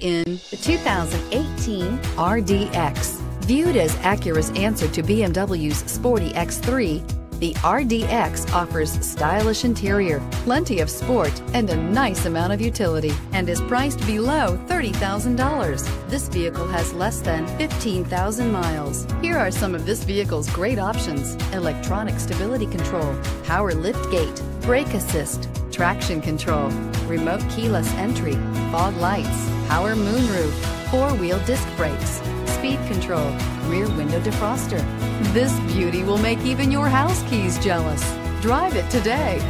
in the 2018 RDX. Viewed as Acura's answer to BMW's sporty X3, the RDX offers stylish interior, plenty of sport, and a nice amount of utility, and is priced below $30,000. This vehicle has less than 15,000 miles. Here are some of this vehicle's great options. Electronic stability control, power lift gate, brake assist, traction control, remote keyless entry, fog lights, power moonroof, four-wheel disc brakes, speed control, rear window defroster. This beauty will make even your house keys jealous. Drive it today.